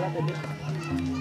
la tele.